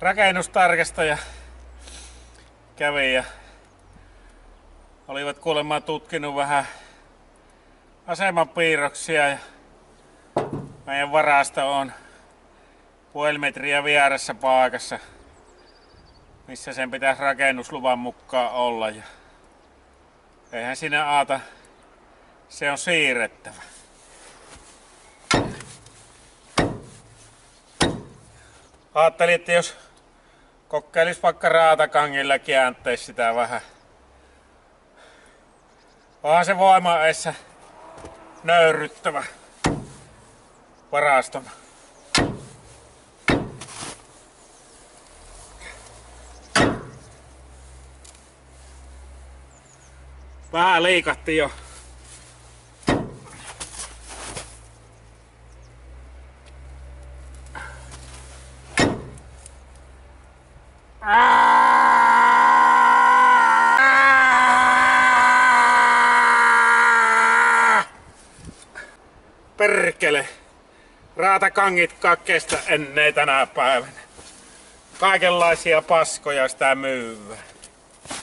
rakennustarkastaja kävi ja olivat kuulemma tutkinut vähän asemanpiirroksia ja meidän varasto on puoli metriä vieressä paikassa, missä sen pitäisi rakennusluvan mukaan olla. Ja eihän sinne aata, se on siirrettävä. Ajattelin, että jos kokeilis vaikka raatakangilla käänteisi sitä vähän. Onhan se voima eessä nöyryttävä varaston. Vähän liikatti jo. Perkele. Raatakangit kestä ennen tänä päivänä. Kaikenlaisia paskoja sitä myyvää.